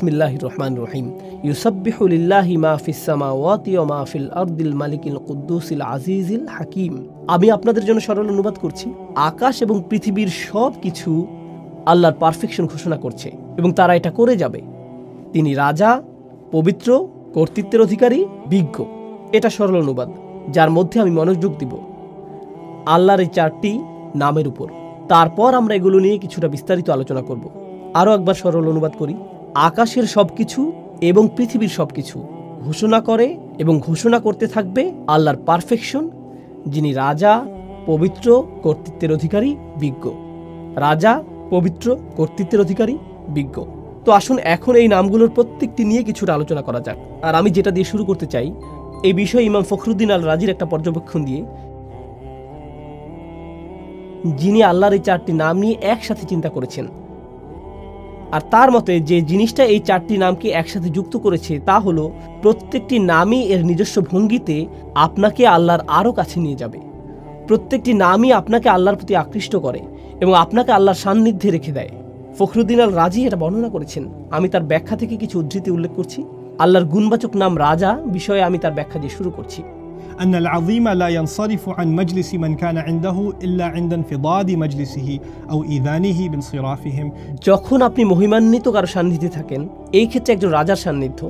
বিসমিল্লাহ রহমান রহিম। ইউসাব্বিহুলিল্লাহি মা ফিস সামাওয়াতি ওয়া মা আরদিল মালিকিল কুদ্দুসিল আজিজিল হাকিম। আমি আপনাদের জন্য সরল অনুবাদ করছি। আকাশ এবং পৃথিবীর সব কিছু আল্লাহর পারফেকশন ঘোষণা করছে এবং তারা এটা করে যাবে। তিনি রাজা, পবিত্র, কর্তৃত্বের অধিকারী, বিজ্ঞ। এটা সরল অনুবাদ, যার মধ্যে আমি মনোযোগ দিব। আল্লাহর এই চারটি নামের উপর। তারপর আমরা এগুলো নিয়ে কিছুটা বিস্তারিত আলোচনা করব। আরও একবার সরল অনুবাদ করি। আকাশের সব কিছু এবং পৃথিবীর সব কিছু ঘোষণা করে এবং ঘোষণা করতে থাকবে আল্লাহর পারফেকশন যিনি রাজা, পবিত্র কর্তৃত্বের অধিকারী, বিজ্ঞ। রাজা, পবিত্র কর্তৃত্বের অধিকারী, বিজ্ঞ। তো আসুন এখন এই নামগুলোর প্রত্যেকটি নিয়ে কিছুটা আলোচনা করা যাক। আর আমি যেটা দিয়ে শুরু করতে চাই, এই বিষয়ে ইমাম ফখরুদ্দিন আল রাজির একটা পর্যবেক্ষণ দিয়ে, যিনি আল্লাহর এই চারটি নাম নিয়ে একসাথে চিন্তা করেছেন। আর তার মতে যে জিনিসটা এই চারটি নামকে একসাথে যুক্ত করেছে তা হলো, প্রত্যেকটি নামই এর নিজস্ব ভঙ্গিতে আপনাকে আল্লাহর আরও কাছে নিয়ে যাবে। প্রত্যেকটি নামই আপনাকে আল্লাহর প্রতি আকৃষ্ট করে এবং আপনাকে আল্লাহর সান্নিধ্যে রেখে দেয়। ফখরুদ্দিন আল রাজি এটা বর্ণনা করেছেন। আমি তার ব্যাখ্যা থেকে কিছু উদ্ধৃতি উল্লেখ করছি। আল্লাহর গুণবাচক নাম রাজা বিষয়ে আমি তার ব্যাখ্যা দিয়ে শুরু করছি। أن العظيم لا ينصرف عن مجلس من كان عنده إلا عند انفضاد مجلسه أو إيذانه بانصرافهم যখন আপনি মহিমান্বিত কারো সান্নিধ্যে থাকেন এই ক্ষেত্রে একজন রাজার সান্নিধ্য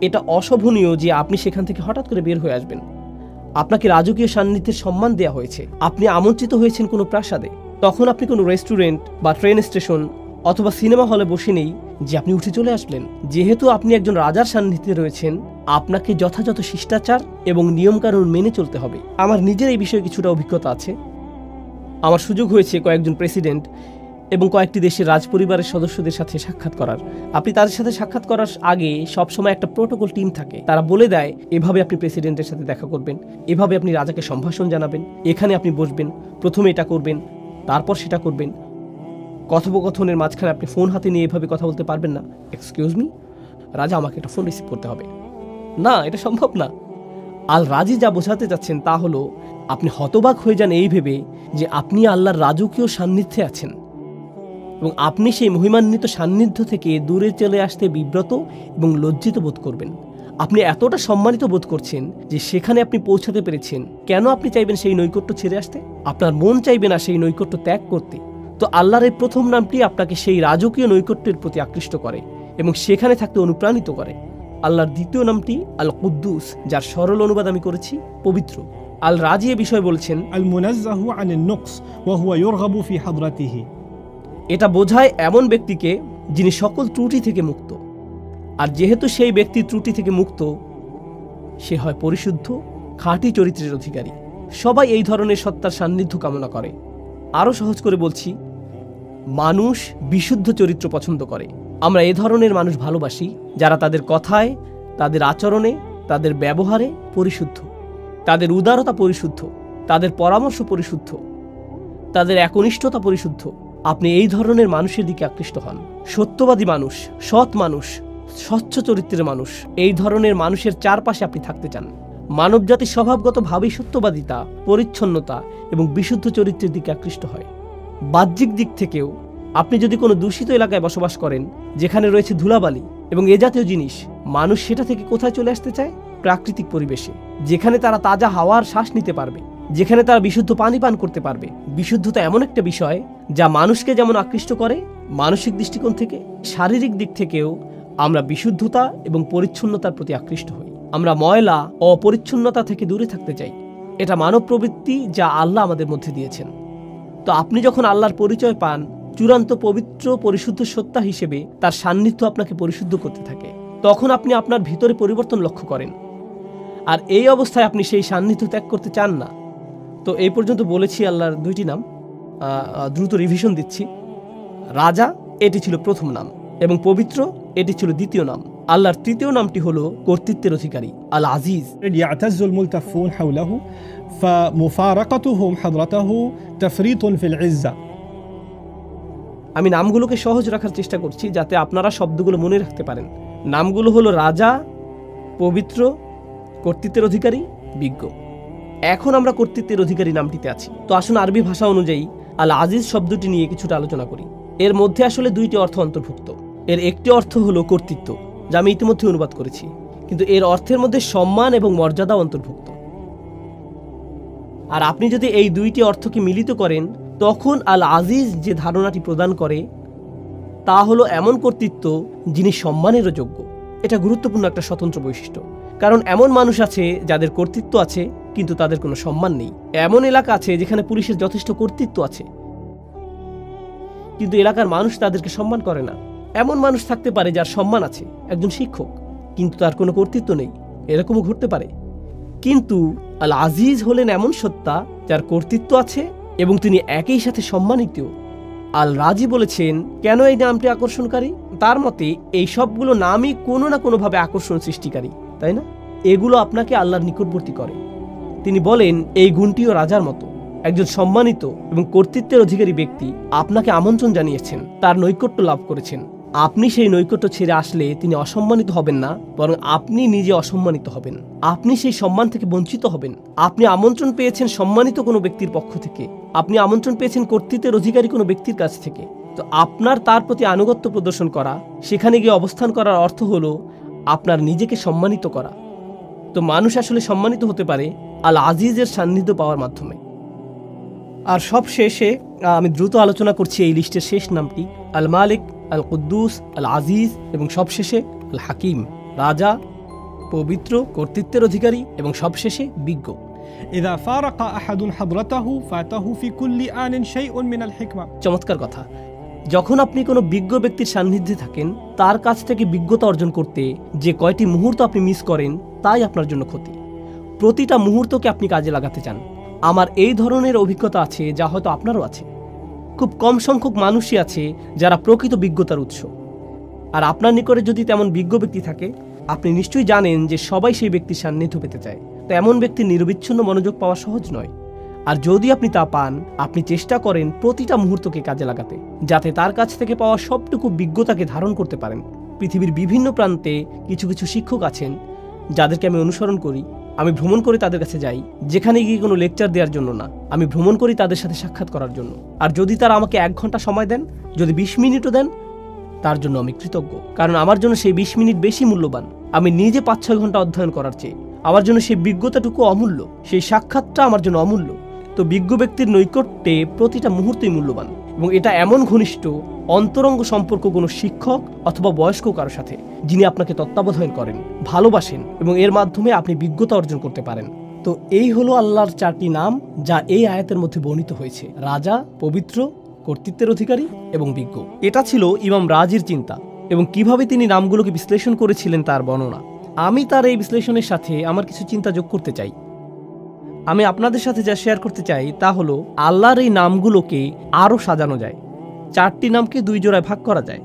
এটা অশোভনীয় যে আপনি সেখান থেকে হঠাৎ করে বের হয়ে আসবেন আপনাকে রাজকীয় সান্নিধ্যের সম্মান দেওয়া হয়েছে আপনি আমন্ত্রিত হয়েছেন কোনো প্রাসাদে তখন আপনি কোনো রেস্টুরেন্ট বা ট্রেন স্টেশন অথবা সিনেমা হলে বসে নেই যে আপনি উঠে চলে আসলেন। যেহেতু আপনি একজন রাজার সান্নিধ্যে রয়েছেন, আপনাকে যথাযথ শিষ্টাচার এবং নিয়মকানুন মেনে চলতে হবে। আমার নিজের এই বিষয়ে কিছুটা অভিজ্ঞতা আছে। আমার সুযোগ হয়েছে কয়েকজন প্রেসিডেন্ট এবং কয়েকটি দেশের রাজপরিবারের সদস্যদের সাথে সাক্ষাৎ করার। আপনি তাদের সাথে সাক্ষাৎ করার আগে সবসময় একটা প্রোটোকল টিম থাকে। তারা বলে দেয়, এভাবে আপনি প্রেসিডেন্টের সাথে দেখা করবেন। এভাবে আপনি রাজাকে সম্ভাষণ জানাবেন। এখানে আপনি বসবেন। প্রথমে এটা করবেন, তারপর সেটা করবেন। কথোপকথনের মাঝখানে আপনি ফোন হাতে নিয়ে এভাবে কথা বলতে পারবেন না। এক্সকিউজ মি রাজা, আমাকে একটা ফোন রিসিভ করতে হবে। না, এটা সম্ভব না। আল রাজি যা বোঝাতে যাচ্ছেন তা হলো, আপনি হতবাক হয়ে যান এই ভেবে যে আপনি আল্লাহর রাজকীয় সান্নিধ্যে আছেন। এবং আপনি সেই মহিমান্বিত সান্নিধ্য থেকে দূরে চলে আসতে বিব্রত এবং লজ্জিত বোধ করবেন। আপনি এতটা সম্মানিত বোধ করছেন যে সেখানে আপনি পৌঁছাতে পেরেছেন। কেন আপনি চাইবেন সেই নৈকট্য ছেড়ে আসতে? আপনার মন চাইবে না সেই নৈকট্য ত্যাগ করতে। তো আল্লাহর এই প্রথম নামটি আপনাকে সেই রাজকীয় নৈকট্যের প্রতি আকৃষ্ট করে এবং সেখানে থাকতে অনুপ্রাণিত করে। আল্লাহর দ্বিতীয় নামটি আল কুদ্দুস যার সরল অনুবাদ আমি করেছি পবিত্র। আল রাজি এ বিষয়ে বলছেন আল মুনাজ্জাহু এটা বোঝায় এমন ব্যক্তিকে যিনি সকল ত্রুটি থেকে মুক্ত। আর যেহেতু সেই ব্যক্তি ত্রুটি থেকে মুক্ত সে হয় পরিশুদ্ধ খাঁটি চরিত্রের অধিকারী। সবাই এই ধরনের সত্তার সান্নিধ্য কামনা করে। আরও সহজ করে বলছি মানুষ বিশুদ্ধ চরিত্র পছন্দ করে। আমরা এ ধরনের মানুষ ভালোবাসি যারা তাদের কথায়, তাদের আচরণে, তাদের ব্যবহারে পরিশুদ্ধ। তাদের উদারতা পরিশুদ্ধ, তাদের পরামর্শ পরিশুদ্ধ, তাদের একনিষ্ঠতা পরিশুদ্ধ। আপনি এই ধরনের মানুষের দিকে আকৃষ্ট হন। সত্যবাদী মানুষ, সৎ মানুষ, স্বচ্ছ চরিত্রের মানুষ, এই ধরনের মানুষের চারপাশে আপনি থাকতে চান। মানবজাতির স্বভাবগতভাবেই সত্যবাদিতা, পরিচ্ছন্নতা এবং বিশুদ্ধ চরিত্রের দিকে আকৃষ্ট হয়। বাহ্যিক দিক থেকেও আপনি যদি কোনো দূষিত এলাকায় বসবাস করেন, যেখানে রয়েছে ধুলাবালি এবং এ জাতীয় জিনিস, মানুষ সেটা থেকে কোথায় চলে আসতে চায়? প্রাকৃতিক পরিবেশে, যেখানে তারা তাজা হাওয়ার শ্বাস নিতে পারবে, যেখানে তারা বিশুদ্ধ পানি পান করতে পারবে। বিশুদ্ধতা এমন একটা বিষয় যা মানুষকে যেমন আকৃষ্ট করে মানসিক দৃষ্টিকোণ থেকে, শারীরিক দিক থেকেও আমরা বিশুদ্ধতা এবং পরিচ্ছন্নতার প্রতি আকৃষ্ট হই। আমরা ময়লা, অপরিচ্ছন্নতা থেকে দূরে থাকতে চাই। এটা মানব প্রবৃত্তি যা আল্লাহ আমাদের মধ্যে দিয়েছেন। তো আপনি যখন আল্লাহর পরিচয় পান, চূড়ান্ত পবিত্র পরিশুদ্ধ সত্তা হিসেবে তার সান্নিধ্য আপনাকে পরিশুদ্ধ করতে থাকে। তখন আপনি আপনার ভিতরে পরিবর্তন লক্ষ্য করেন। আর এই অবস্থায় আপনি সেই সান্নিধ্য ত্যাগ করতে চান না। তো এই পর্যন্ত বলেছি আল্লাহর দুইটি নাম। দ্রুত রিভিশন দিচ্ছি। রাজা, এটি ছিল প্রথম নাম এবং পবিত্র, এটি ছিল দ্বিতীয় নাম। আল্লাহর তৃতীয় নামটি হলো কর্তৃত্বের অধিকারী আল আজিজ يعتز الملتفون حوله فمفارقتهم حضرته تفريط في العزة আমি নামগুলোকে সহজ রাখার চেষ্টা করছি যাতে আপনারা শব্দগুলো মনে রাখতে পারেন নামগুলো হলো রাজা পবিত্র কর্তৃত্বের অধিকারী বিজ্ঞ এখন আমরা কর্তৃত্বের অধিকারী নামটিতে আছি তো আসুন আরবি ভাষা অনুযায়ী আল আজিজ শব্দটি নিয়ে কিছুটা আলোচনা করি এর মধ্যে আসলে দুইটি অর্থ অন্তর্ভুক্ত এর একটি অর্থ হলো কর্তৃত্ব যা আমি ইতিমধ্যে অনুবাদ করেছি। কিন্তু এর অর্থের মধ্যে সম্মান এবং মর্যাদা অন্তর্ভুক্ত। আর আপনি যদি এই দুইটি অর্থকে মিলিত করেন, তখন আল আজিজ যে ধারণাটি প্রদান করে, তা হলো এমন কর্তৃত্ব যিনি সম্মানেরও যোগ্য। এটা গুরুত্বপূর্ণ একটা স্বতন্ত্র বৈশিষ্ট্য। কারণ এমন মানুষ আছে যাদের কর্তৃত্ব আছে, কিন্তু তাদের কোনো সম্মান নেই। এমন এলাকা আছে যেখানে পুলিশের যথেষ্ট কর্তৃত্ব আছে, কিন্তু এলাকার মানুষ তাদেরকে সম্মান করে না। এমন মানুষ থাকতে পারে যার সম্মান আছে, একজন শিক্ষক, কিন্তু তার কোনো কর্তৃত্ব নেই। এরকমও ঘটতে পারে। কিন্তু আল আজিজ হলেন এমন সত্তা যার কর্তৃত্ব আছে এবং তিনি একই সাথে সম্মানিত। আল রাজি বলেছেন, কেন এই নামটি আকর্ষণকারী? তার মতে, এই সবগুলো নামই কোনো না কোনোভাবে আকর্ষণ সৃষ্টিকারী, তাই না? এগুলো আপনাকে আল্লাহর নিকটবর্তী করে। তিনি বলেন, এই গুণটিও রাজার মতো। একজন সম্মানিত এবং কর্তৃত্বের অধিকারী ব্যক্তি আপনাকে আমন্ত্রণ জানিয়েছেন, তার নৈকট্য লাভ করেছেন। আপনি সেই নৈকট্য ছেড়ে আসলে তিনি অসম্মানিত হবেন না, বরং আপনি নিজে অসম্মানিত হবেন। আপনি সেই সম্মান থেকে বঞ্চিত হবেন। আপনি আমন্ত্রণ পেয়েছেন সম্মানিত কোনো ব্যক্তির পক্ষ থেকে। আপনি আমন্ত্রণ পেয়েছেন কর্তৃত্বের অধিকারী কোনো ব্যক্তির কাছ থেকে। তো আপনার তার প্রতি আনুগত্য প্রদর্শন করা, সেখানে গিয়ে অবস্থান করার অর্থ হলো আপনার নিজেকে সম্মানিত করা। তো মানুষ আসলে সম্মানিত হতে পারে আল আজিজের সান্নিধ্য পাওয়ার মাধ্যমে। আর সব শেষে আমি দ্রুত আলোচনা করছি এই লিস্টের শেষ নামটি আল মালিক আল কুদ্দুস আল আজিজ এবং সবশেষে আল হাকিম রাজা পবিত্র কর্তৃত্বের অধিকারী এবং সবশেষে বিজ্ঞ। চমৎকার কথা। যখন আপনি কোনো বিজ্ঞ ব্যক্তির সান্নিধ্যে থাকেন তার কাছ থেকে বিজ্ঞতা অর্জন করতে যে কয়টি মুহূর্ত আপনি মিস করেন তাই আপনার জন্য ক্ষতি। প্রতিটা মুহূর্তকে আপনি কাজে লাগাতে চান। আমার এই ধরনের অভিজ্ঞতা আছে যা হয়তো আপনারও আছে। খুব কম সংখ্যক মানুষই আছে যারা প্রকৃত বিজ্ঞতার উৎস। আর আপনার নিকটে যদি তেমন বিজ্ঞ ব্যক্তি থাকে, আপনি নিশ্চয়ই জানেন যে সবাই সেই ব্যক্তির সান্নিধ্য পেতে চায়। তো এমন ব্যক্তির নিরবিচ্ছিন্ন মনোযোগ পাওয়া সহজ নয়। আর যদি আপনি তা পান, আপনি চেষ্টা করেন প্রতিটা মুহূর্তকে কাজে লাগাতে, যাতে তার কাছ থেকে পাওয়া সবটুকু বিজ্ঞতাকে ধারণ করতে পারেন। পৃথিবীর বিভিন্ন প্রান্তে কিছু কিছু শিক্ষক আছেন, যাদেরকে আমি অনুসরণ করি। আমি ভ্রমণ করে তাদের কাছে যাই, যেখানে গিয়ে কোনো লেকচার দেওয়ার জন্য না। আমি ভ্রমণ করি তাদের সাথে সাক্ষাৎ করার জন্য। আর যদি তারা আমাকে এক ঘণ্টা সময় দেন, যদি বিশ মিনিটও দেন, তার জন্য আমি কৃতজ্ঞ। কারণ আমার জন্য সেই বিশ মিনিট বেশি মূল্যবান। আমি নিজে পাঁচ ছয় ঘণ্টা অধ্যয়ন করার চেয়ে। আমার জন্য সেই বিজ্ঞতাটুকু অমূল্য। সেই সাক্ষাৎটা আমার জন্য অমূল্য। তো বিজ্ঞ ব্যক্তির নৈকট্যে প্রতিটা মুহূর্তই মূল্যবান। এবং এটা এমন ঘনিষ্ঠ অন্তরঙ্গ সম্পর্ক কোনো শিক্ষক অথবা বয়স্ক কারও সাথে, যিনি আপনাকে তত্ত্বাবধান করেন, ভালোবাসেন এবং এর মাধ্যমে আপনি বিজ্ঞতা অর্জন করতে পারেন। তো এই হলো আল্লাহর চারটি নাম, যা এই আয়াতের মধ্যে বর্ণিত হয়েছে। রাজা, পবিত্র, কর্তৃত্বের অধিকারী এবং বিজ্ঞ। এটা ছিল ইমাম রাজির চিন্তা এবং কীভাবে তিনি নামগুলোকে বিশ্লেষণ করেছিলেন তার বর্ণনা। আমি তার এই বিশ্লেষণের সাথে আমার কিছু চিন্তা যোগ করতে চাই। আমি আপনাদের সাথে যা শেয়ার করতে চাই তা হলো, আল্লাহর এই নামগুলোকে আরও সাজানো যায়। চারটি নামকে দুই জোড়ায় ভাগ করা যায়।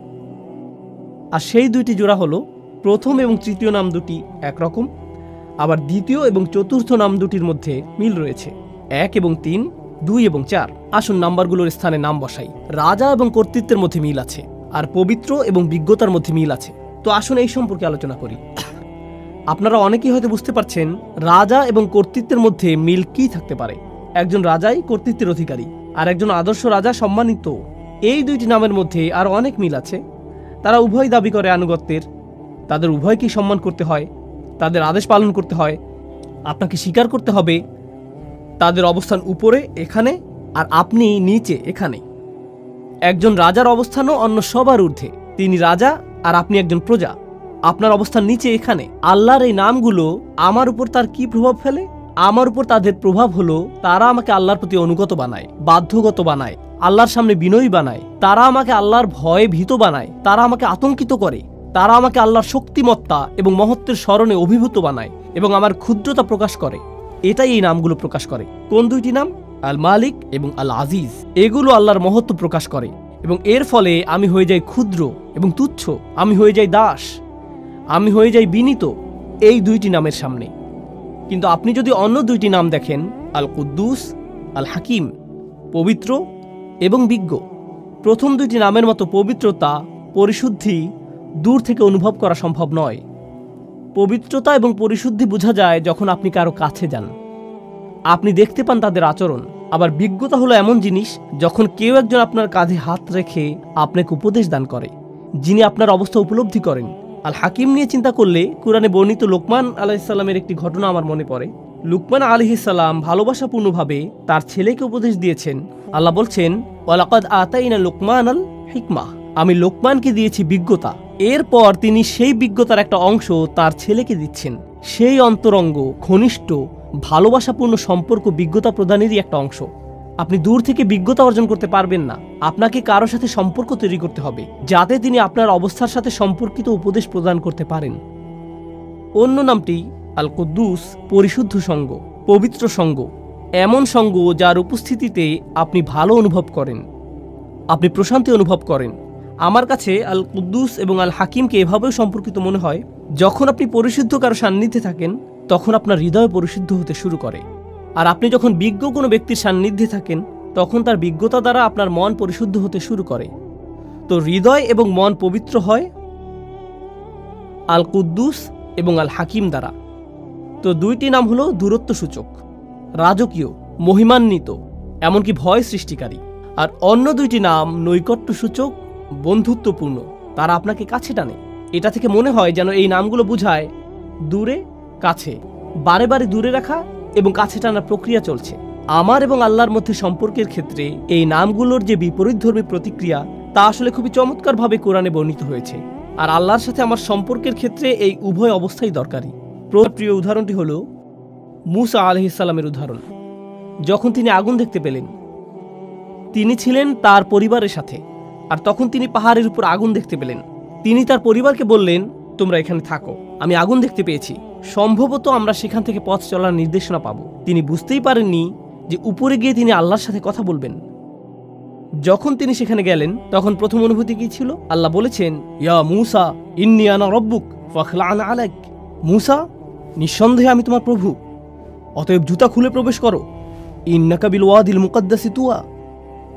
আর সেই দুইটি জোড়া হলো প্রথম এবং তৃতীয় নাম দুটি একরকম, আবার দ্বিতীয় এবং চতুর্থ নাম দুটির মধ্যে মিল রয়েছে এক এবং তিন, দুই এবং চার। আসুন নাম্বারগুলোর স্থানে নাম বসাই। রাজা এবং কর্তৃত্বের মধ্যে মিল আছে, আর পবিত্র এবং বিজ্ঞতার মধ্যে মিল আছে। তো আসুন এই সম্পর্কে আলোচনা করি। আপনারা অনেকেই হয়তো বুঝতে পারছেন রাজা এবং কর্তৃত্বের মধ্যে মিল কি থাকতে পারে। একজন রাজাই কর্তৃত্বের অধিকারী, আর একজন আদর্শ রাজা সম্মানিত। এই দুইটি নামের মধ্যে আর অনেক মিল আছে। তারা উভয় দাবি করে আনুগত্যের। তাদের উভয়কেই সম্মান করতে হয়? তাদের আদেশ পালন করতে হয়? আপনাকে স্বীকার করতে হবে, তাদের অবস্থান উপরে, এখানে, আর আপনি নিচে, এখানে। একজন রাজার অবস্থানও অন্য সবার ঊর্ধ্বে। তিনি রাজা, আর আপনি একজন প্রজা। আপনার অবস্থান নিচে, এখানে। আল্লাহর এই নামগুলো আমার উপর তার কি প্রভাব ফেলে? আমার উপর তাদের প্রভাব হলো, তারা আমাকে আল্লাহর প্রতি অনুগত বানায়, বাধ্যগত বানায়, আল্লাহর সামনে বিনয়ী বানায়। তারা আমাকে আল্লাহর ভয়ে ভীত বানায়, তারা আমাকে আতঙ্কিত করে। তারা আমাকে আল্লাহর শক্তিমত্তা এবং মহত্বের স্মরণে অভিভূত বানায় এবং আমার ক্ষুদ্রতা প্রকাশ করে। এটাই এই নামগুলো প্রকাশ করে। কোন দুইটি নাম? আল মালিক এবং আল আজিজ এগুলো আল্লাহর মহত্ব প্রকাশ করে এবং এর ফলে আমি হয়ে যাই ক্ষুদ্র এবং তুচ্ছ, আমি হয়ে যাই দাস, আমি হয়ে যাই বিনীত। এই দুইটি নামের সামনে। কিন্তু আপনি যদি অন্য দুইটি নাম দেখেন আল কুদ্দুস আল হাকিম পবিত্র এবং বিজ্ঞ, প্রথম দুইটি নামের মতো পবিত্রতা, পরিশুদ্ধি দূর থেকে অনুভব করা সম্ভব নয়। পবিত্রতা এবং পরিশুদ্ধি বোঝা যায় যখন আপনি কারও কাছে যান। আপনি দেখতে পান তাদের আচরণ। আবার বিজ্ঞতা হলো এমন জিনিস, যখন কেউ একজন আপনার কাঁধে হাত রেখে আপনাকে উপদেশ দান করে, যিনি আপনার অবস্থা উপলব্ধি করেন। আল হাকিম নিয়ে চিন্তা করলে কোরআনে বর্ণিত লোকমান আলাইসাল্লামের একটি ঘটনা আমার মনে পড়ে। লুকমান আলহিসাল্লাম ভালোবাসাপূর্ণভাবে তার ছেলেকে উপদেশ দিয়েছেন। আল্লাহ বলছেন, ওয়ালাকাদ আতাইনা লোকমান আল হিকমা। আমি লোকমানকে দিয়েছি বিজ্ঞতা। এরপর তিনি সেই বিজ্ঞতার একটা অংশ তার ছেলেকে দিচ্ছেন। সেই অন্তরঙ্গ, ঘনিষ্ঠ, ভালোবাসাপূর্ণ সম্পর্ক বিজ্ঞতা প্রদানেরই একটা অংশ। আপনি দূর থেকে বিজ্ঞতা অর্জন করতে পারবেন না। আপনাকে কারও সাথে সম্পর্ক তৈরি করতে হবে, যাতে তিনি আপনার অবস্থার সাথে সম্পর্কিত উপদেশ প্রদান করতে পারেন। অন্য নামটি আল কুদ্দুস পরিশুদ্ধ সঙ্গ, পবিত্র সঙ্গ, এমন সঙ্গ যার উপস্থিতিতে আপনি ভালো অনুভব করেন। আপনি প্রশান্তি অনুভব করেন। আমার কাছে আল কুদ্দুস এবং আল হাকিমকে এভাবেও সম্পর্কিত মনে হয়, যখন আপনি পরিশুদ্ধ কারও সান্নিধ্যে থাকেন, তখন আপনার হৃদয় পরিশুদ্ধ হতে শুরু করে। আর আপনি যখন বিজ্ঞ কোনো ব্যক্তির সান্নিধ্যে থাকেন, তখন তার বিজ্ঞতা দ্বারা আপনার মন পরিশুদ্ধ হতে শুরু করে। তো হৃদয় এবং মন পবিত্র হয় আল কুদ্দুস এবং আল হাকিম দ্বারা। তো দুইটি নাম হলো দূরত্ব সূচক রাজকীয়, মহিমান্বিত, এমনকি ভয় সৃষ্টিকারী। আর অন্য দুইটি নাম নৈকট্য সূচক বন্ধুত্বপূর্ণ, তারা আপনাকে কাছে টানে। এটা থেকে মনে হয় যেন এই নামগুলো বোঝায় দূরে, কাছে, বারে বারে দূরে রাখা এবং কাছে টানার প্রক্রিয়া চলছে। আমার এবং আল্লাহর মধ্যে সম্পর্কের ক্ষেত্রে এই নামগুলোর যে বিপরীতধর্মী প্রতিক্রিয়া, তা আসলে খুবই চমৎকারভাবে কোরআনে বর্ণিত হয়েছে। আর আল্লাহর সাথে আমার সম্পর্কের ক্ষেত্রে এই উভয় অবস্থাই দরকারি। প্রিয় উদাহরণটি হল মুসা আলহিসাল্লামের উদাহরণ। যখন তিনি আগুন দেখতে পেলেন, তিনি ছিলেন তার পরিবারের সাথে। আর তখন তিনি পাহাড়ের উপর আগুন দেখতে পেলেন। তিনি তার পরিবারকে বললেন তোমরা এখানে থাকো। আমি আগুন দেখতে পেয়েছি। সম্ভবত আমরা সেখান থেকে পথ চলার নির্দেশনা পাব। তিনি বুঝতেই পারেননি যে উপরে গিয়ে তিনি আল্লাহর সাথে কথা বলবেন। যখন তিনি সেখানে গেলেন, তখন প্রথম অনুভূতি কি ছিল? আল্লাহ বলেছেন, ইয়া মুসা, ইন্নি আনা রব্বুক ফখলা আনা আলাইক। মুসা, নিঃসন্দেহে আমি তোমার প্রভু। অতএব জুতা খুলে প্রবেশ করো। ইন্নাকাবিল ওয়াদিল মুকদ্দাসি তুয়া।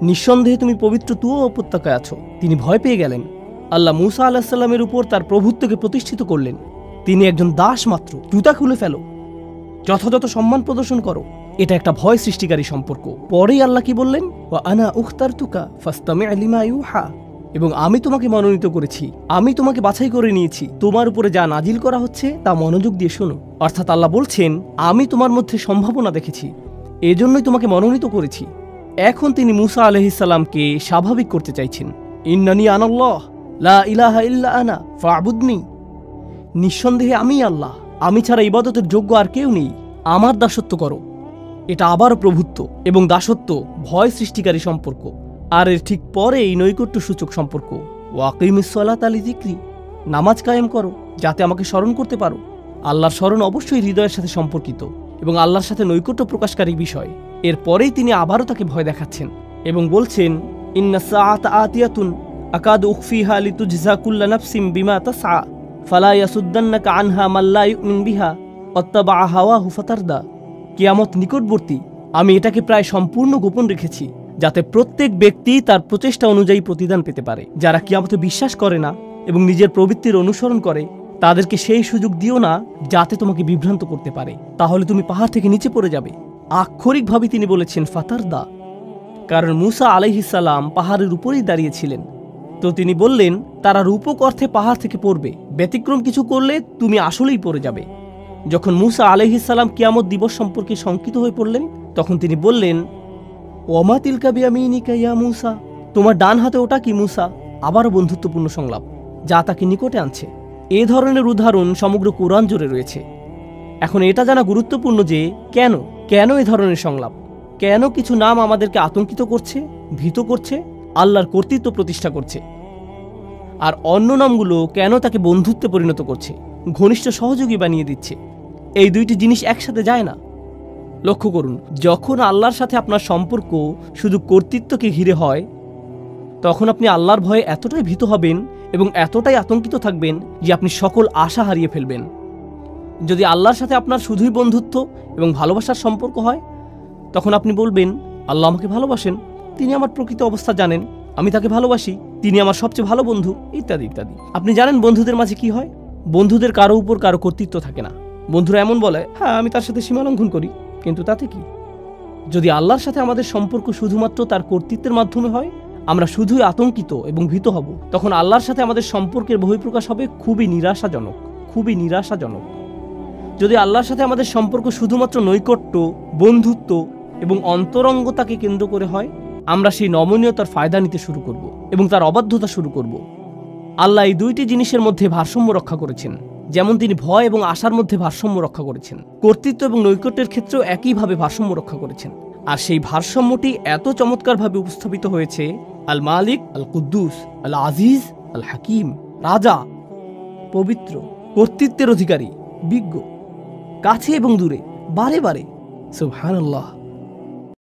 নিঃসন্দেহে তুমি পবিত্র তুয়া উপত্যকায় আছো। তিনি ভয় পেয়ে গেলেন। আল্লাহ মুসা আলাহিসাল্লামের উপর তার প্রভুত্বকে প্রতিষ্ঠিত করলেন। তিনি একজন দাস মাত্র, জুতা খুলে ফেলো, যথাযথ সম্মান প্রদর্শন করো, এটা একটা ভয় সৃষ্টিকারী সম্পর্ক। পরেই আল্লাহ কি বললেন? আনা উখতার তুকা ফাস্তামে আলিমা এবং আমি তোমাকে মনোনীত করেছি, আমি তোমাকে বাছাই করে নিয়েছি, তোমার উপরে যা নাজিল করা হচ্ছে তা মনোযোগ দিয়ে শোনো। অর্থাৎ আল্লাহ বলছেন, আমি তোমার মধ্যে সম্ভাবনা দেখেছি, এজন্যই তোমাকে মনোনীত করেছি। এখন তিনি মুসা আলহিসাল্লামকে স্বাভাবিক করতে চাইছেন। ইন্নানি আনাল্লাহ। লা ইলাহা ইল্লা আনা, ফাবুদনি। নিঃসন্দেহে আমি আল্লাহ। আমি ছাড়া ইবাদতের যোগ্য আর কেউ নেই। আমার দাসত্ব করো। এটা আবারও প্রভুত্ব এবং দাসত্ব, ভয় সৃষ্টিকারী সম্পর্ক। আর এর ঠিক পরে এই নৈকট্য সূচক সম্পর্ক। ওয়াকিমিসলাত আলী জিক্রি নামাজ কায়েম করো, যাতে আমাকে স্মরণ করতে পারো। আল্লাহর স্মরণ অবশ্যই হৃদয়ের সাথে সম্পর্কিত এবং আল্লাহর সাথে নৈকট্য প্রকাশকারী বিষয়। এরপরেই তিনি আবারও তাকে ভয় দেখাচ্ছেন এবং বলছেন, ইন্না সাআত আতিয়াতুন আকাদ উখফিহা লিতুজজা কুল্লা নাফসিম বিমা তাসআ, ফালা ইয়াসুদ্দান্নাকা আনহা মাল্লা ইউমিন বিহা অত্তাবা হাওয়াহু ফাতারদা। কিয়ামত নিকটবর্তী, আমি এটাকে প্রায় সম্পূর্ণ গোপন রেখেছি, যাতে প্রত্যেক ব্যক্তি তার প্রচেষ্টা অনুযায়ী প্রতিদান পেতে পারে। যারা কিয়ামতে বিশ্বাস করে না এবং নিজের প্রবৃত্তির অনুসরণ করে, তাদেরকে সেই সুযোগ দিও না যাতে তোমাকে বিভ্রান্ত করতে পারে। তাহলে তুমি পাহাড় থেকে নিচে পড়ে যাবে। আক্ষরিকভাবে তিনি বলেছেন ফাতারদা। কারণ মুসা আলাইহিসাল্লাম পাহাড়ের উপরেই দাঁড়িয়েছিলেন তো তিনি বললেন, তারা রূপক অর্থে পাহাড় থেকে পড়বে। ব্যতিক্রম কিছু করলে তুমি আসলেই পড়ে যাবে। যখন মুসা আলহিসাল্লাম কিয়ামত দিবস সম্পর্কে শঙ্কিত হয়ে পড়লেন, তখন তিনি বললেন ওমা তিলকা বিয়ামিনিকা মুসা? তোমার ডান হাতে ওটা কি মুসা? আবারও বন্ধুত্বপূর্ণ সংলাপ, যা তাকে নিকটে আনছে। এ ধরনের উদাহরণ সমগ্র কোরআন জুড়ে রয়েছে। এখন এটা জানা গুরুত্বপূর্ণ যে, কেন? কেন এ ধরনের সংলাপ? কেন কিছু নাম আমাদেরকে আতঙ্কিত করছে, ভীত করছে? আল্লাহর কর্তৃত্ব প্রতিষ্ঠা করছে। আর অন্য নামগুলো কেন তাকে বন্ধুত্বে পরিণত করছে, ঘনিষ্ঠ সহযোগী বানিয়ে দিচ্ছে, এই দুইটি জিনিস একসাথে যায় না। লক্ষ্য করুন, যখন আল্লাহর সাথে আপনার সম্পর্ক শুধু কর্তৃত্বকে ঘিরে হয়, তখন আপনি আল্লাহর ভয়ে এতটাই ভীত হবেন এবং এতটাই আতঙ্কিত থাকবেন যে আপনি সকল আশা হারিয়ে ফেলবেন। যদি আল্লাহর সাথে আপনার শুধুই বন্ধুত্ব এবং ভালোবাসার সম্পর্ক হয়, তখন আপনি বলবেন, আল্লাহ আমাকে ভালোবাসেন। তিনি আমার প্রকৃত অবস্থা জানেন, আমি তাকে ভালোবাসি, তিনি আমার সবচেয়ে ভালো বন্ধু, ইত্যাদি ইত্যাদি। আপনি জানেন বন্ধুদের মাঝে কি হয়? বন্ধুদের কারও উপর কারও কর্তৃত্ব থাকে না। বন্ধুরা এমন বলে হ্যাঁ আমি তার সাথে সীমালঙ্ঘন করি। কিন্তু তাতে কি? যদি আল্লাহর সাথে আমাদের সম্পর্ক শুধুমাত্র তার কর্তৃত্বের মাধ্যমে হয়, আমরা শুধুই আতঙ্কিত এবং ভীত হব, তখন আল্লাহর সাথে আমাদের সম্পর্কের বহিঃপ্রকাশ হবে খুবই নিরাশাজনক খুবই নিরাশাজনক। যদি আল্লাহর সাথে আমাদের সম্পর্ক শুধুমাত্র নৈকট্য, বন্ধুত্ব এবং অন্তরঙ্গতাকে কেন্দ্র করে হয় আমরা সেই নমনীয়তার ফায়দা নিতে শুরু করব এবং তার অবাধ্যতা শুরু করব। আল্লাহ এই দুইটি জিনিসের মধ্যে ভারসাম্য রক্ষা করেছেন, যেমন তিনি ভয় এবং আশার মধ্যে ভারসাম্য রক্ষা করেছেন। কর্তৃত্ব এবং নৈকট্যের ক্ষেত্রেও একইভাবে ভারসাম্য রক্ষা করেছেন। আর সেই ভারসাম্যটি এত চমৎকারভাবে উপস্থাপিত হয়েছে, আল মালিক, আল কুদ্দুস, আল আজিজ, আল হাকিম, রাজা, পবিত্র, কর্তৃত্বের অধিকারী, বিজ্ঞ, কাছে এবং দূরে, বারে বারে। সুবহানাল্লাহ।